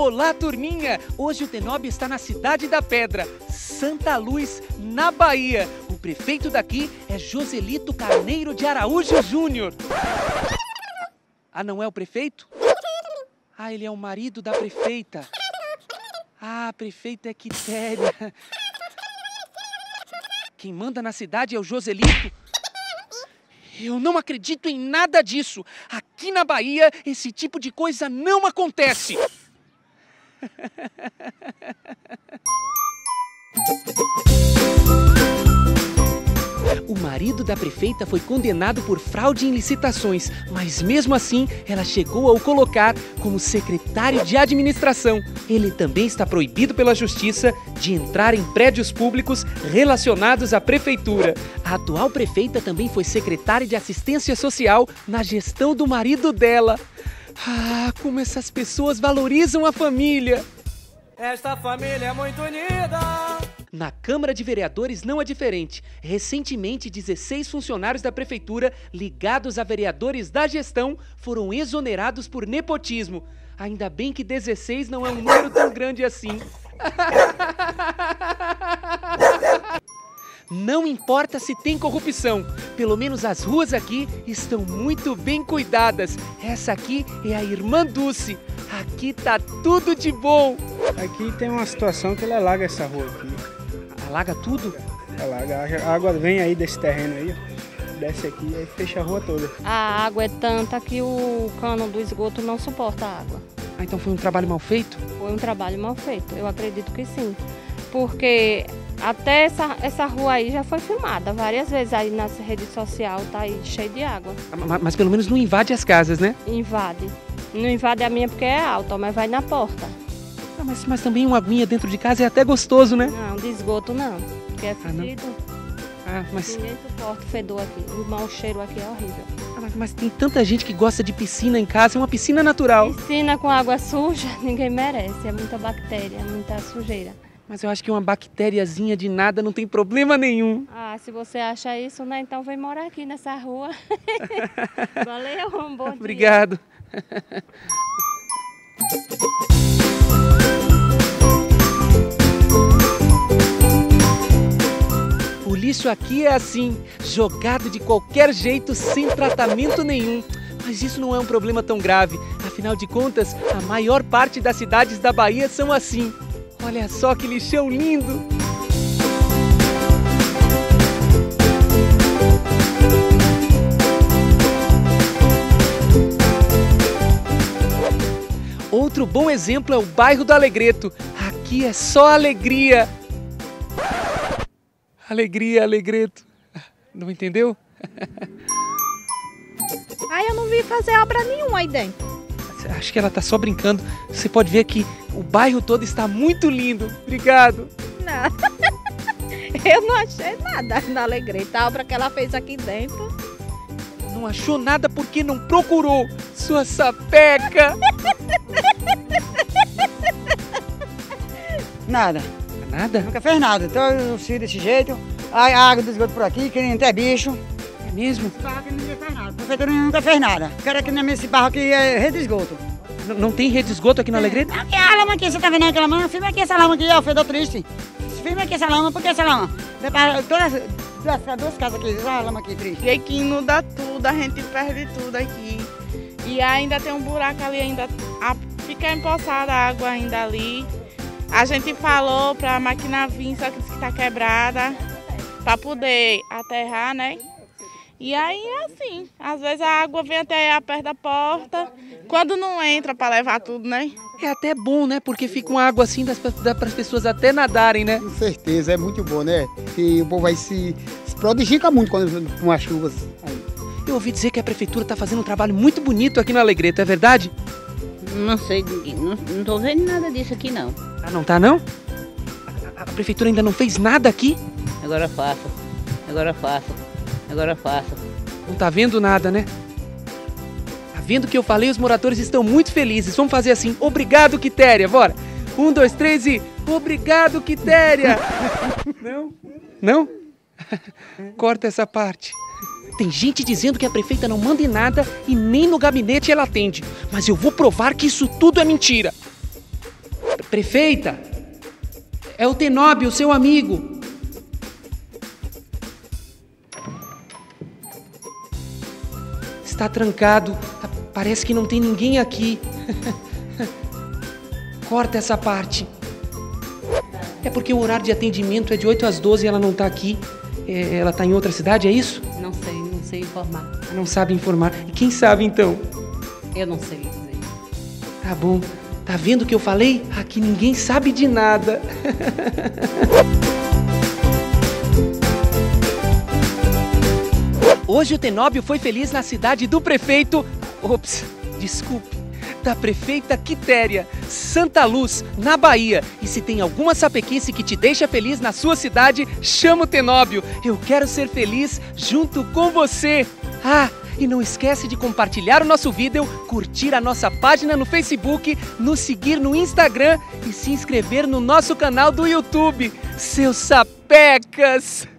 Olá, turminha! Hoje o Tenob está na Cidade da Pedra, Santa Luz, na Bahia. O prefeito daqui é Joselito Carneiro de Araújo Júnior. Ah, não é o prefeito? Ah, ele é o marido da prefeita. Ah, prefeita é Quitéria. Quem manda na cidade é o Joselito. Eu não acredito em nada disso. Aqui na Bahia, esse tipo de coisa não acontece. O marido da prefeita foi condenado por fraude em licitações, mas mesmo assim ela chegou a o colocar como secretário de administração. Ele também está proibido pela justiça de entrar em prédios públicos relacionados à prefeitura. A atual prefeita também foi secretária de assistência social na gestão do marido dela. Ah, como essas pessoas valorizam a família! Esta família é muito unida. Na Câmara de Vereadores não é diferente. Recentemente, 16 funcionários da prefeitura ligados a vereadores da gestão foram exonerados por nepotismo. Ainda bem que 16 não é um número tão grande assim. Não importa se tem corrupção, pelo menos as ruas aqui estão muito bem cuidadas. Essa aqui é a Irmã Dulce. Aqui tá tudo de bom. Aqui tem uma situação que ele alaga essa rua aqui. Alaga tudo? Alaga. A água vem aí desse terreno aí, ó. Desce aqui e fecha a rua toda. A água é tanta que o cano do esgoto não suporta a água. Ah, então foi um trabalho mal feito? Foi um trabalho mal feito, eu acredito que sim. Porque até essa, essa rua aí já foi filmada várias vezes aí nas redes sociais, tá aí cheio de água. Mas, mas, pelo menos não invade as casas, né? Invade. Não invade a minha porque é alta, mas vai na porta. Ah, mas, mas também uma aguinha dentro de casa é até gostoso, né? Não, de esgoto não. Porque é Ah, fedido. Ah, mas, Ninguém suporta o fedor aqui. O mau cheiro aqui é horrível. ah, mas, mas tem tanta gente que gosta de piscina em casa, é uma piscina natural. Piscina com água suja, ninguém merece. É muita bactéria, muita sujeira. Mas eu acho que uma bactériazinha de nada não tem problema nenhum. Ah, se você acha isso, né? Então vem morar aqui nessa rua. Valeu, um bom dia. Obrigado. O lixo aqui é assim, jogado de qualquer jeito, sem tratamento nenhum. Mas isso não é um problema tão grave. Afinal de contas, a maior parte das cidades da Bahia são assim. Olha só que lixão lindo! Outro bom exemplo é o bairro do Alegreto. Aqui é só alegria. Alegria, Alegreto. Não entendeu? Aí eu não vi fazer obra nenhuma aí dentro. Acho que ela tá só brincando. Você pode ver que o bairro todo está muito lindo. Obrigado. Não. Eu não achei nada na Alegreta. A obra que ela fez aqui dentro. Não achou nada porque não procurou. Sua sapeca. Nada, Nada? nunca fez nada. Então eu sigo desse jeito. A a água do esgoto por aqui, que nem até bicho. É mesmo? Esse barro aqui ninguém fez nada. A prefeitura nunca fez nada. Quero aqui na minha esse barro aqui é rede de esgoto. N- não tem rede de esgoto aqui no Alegreto? Aqui a lama aqui, você tá vendo aquela lama? Filma aqui essa lama aqui, ó, fedor triste. Filma aqui essa lama, por que essa lama? Vem pra Todas duas, duas casas aqui, olha a lama aqui triste. E aí que inunda tudo, a gente perde tudo aqui. E ainda tem um buraco ali, ainda a, fica empoçada a água ainda ali. A gente falou pra máquina vir, só que disse que tá quebrada, pra poder aterrar, né? E aí é assim, às vezes a água vem até a perto da porta, quando não entra pra levar tudo, né? É até bom, né? Porque fica uma água assim, dá para as pessoas até nadarem, né? Com certeza, é muito bom, né? E o povo vai se, se proteger muito quando com as chuvas. Eu ouvi dizer que a prefeitura está fazendo um trabalho muito bonito aqui no Alegreto, é verdade? Não sei, não, não tô vendo nada disso aqui não. Ah, não tá não? A, a- a prefeitura ainda não fez nada aqui? Agora faço, agora faço, agora faço. Não tá vendo nada, né? Tá vendo o que eu falei? Os moradores estão muito felizes. Vamos fazer assim. Obrigado, Quitéria. Bora. Um, dois, três e... Obrigado, Quitéria. Não? Não? Corta essa parte. Tem gente dizendo que a prefeita não manda em nada e nem no gabinete ela atende. Mas eu vou provar que isso tudo é mentira. Prefeita, é o Tenóbio, seu amigo. Está trancado. Parece que não tem ninguém aqui. Corta essa parte. É porque o horário de atendimento é de 8 às 12 e ela não está aqui. É, ela está em outra cidade, é isso? Não sei, não sei informar. Não sabe informar. E quem sabe então? Eu não sei dizer. Tá bom. Tá vendo o que eu falei? Aqui ninguém sabe de nada. Hoje o Tenóbio foi feliz na cidade do prefeito. Ops, desculpe. Da prefeita Quitéria, Santa Luz, na Bahia. E se tem alguma sapequense que te deixa feliz na sua cidade, chama o Tenóbio. Eu quero ser feliz junto com você. Ah, e não esquece de compartilhar o nosso vídeo, curtir a nossa página no Facebook, nos seguir no Instagram e se inscrever no nosso canal do YouTube. Seus sapecas!